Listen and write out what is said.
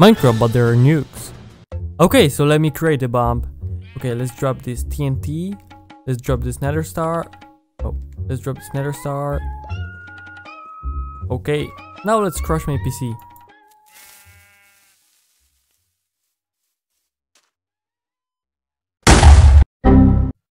Minecraft, but there are nukes. Okay, so let me create a bomb. Okay, let's drop this TNT. Let's drop this nether star. Oh, let's drop this nether star. Okay, now let's crush my PC.